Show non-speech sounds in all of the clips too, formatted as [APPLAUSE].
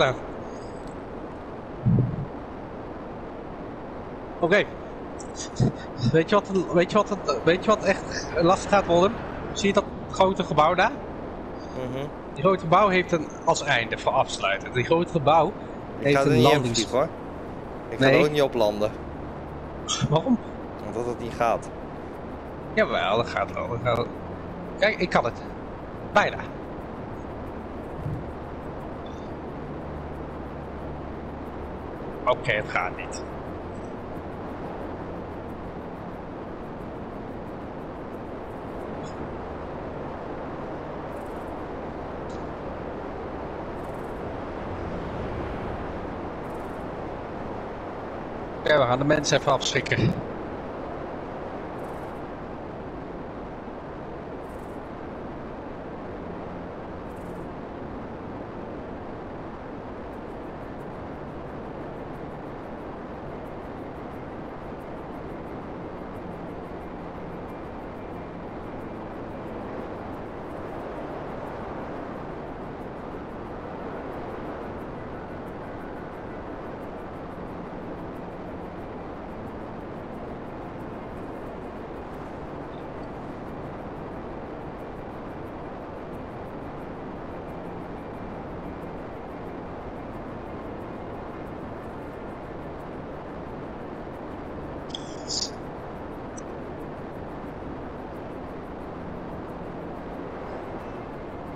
gedaan. Oké. Weet je wat, weet je wat, weet je wat echt lastig gaat worden? Zie je dat grote gebouw daar? Mhm. Die grote gebouw heeft een als einde voor afsluiten. Die grote gebouw Ik heeft een vliegen hoor. Ik ga Nee. er ook niet op landen. [LAUGHS] Waarom? Omdat het niet gaat. Jawel, dat gaat wel. Dat gaat wel. Kijk, ik kan het. Bijna. Oké, het gaat niet. Oké, we gaan de mensen even afschrikken.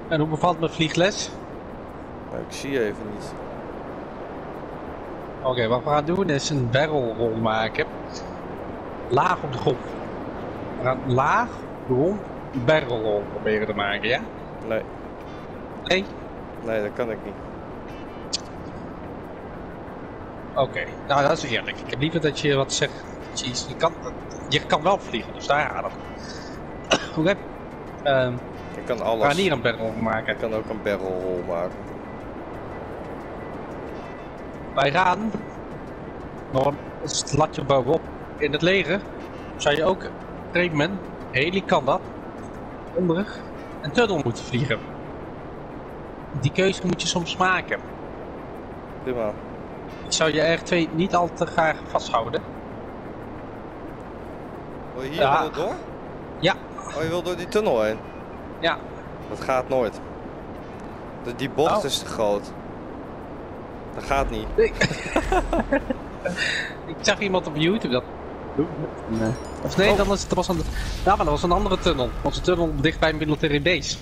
En hoe bevalt mijn vliegles? Ik zie je even niet. Oké, wat we gaan doen is een barrel roll maken. Laag op de grond. We gaan laag op de grond een barrel roll proberen te maken, ja? Nee, Nee? nee, dat kan ik niet. Oké, nou dat is eerlijk. Ik heb liever dat je wat zegt. Jeez, je kan, je kan wel vliegen, dus daar gaat het. [COUGHS] Oké. Ehm, Ik kan we alles. gaan hier een barrel maken. Ik kan ook een barrel maken. Wij gaan nog een latje bovenop. In het leger zou je ook op een gegeven moment, heli kan dat, een tunnel moeten vliegen. Die keuze moet je soms maken. Prima. Ik zou je R2 niet al te graag vasthouden. Wil je hier Ja. door? Ja, Oh, je wil door die tunnel heen? Ja. Dat gaat nooit. De- Die bocht Oh. is te groot. Dat gaat niet. [LAUGHS] Ik zag iemand op YouTube dat. Nee. Of nee, Oh. dan is het, was een, ja, maar dat was een andere tunnel. Dat was een tunnel dicht bij een military base.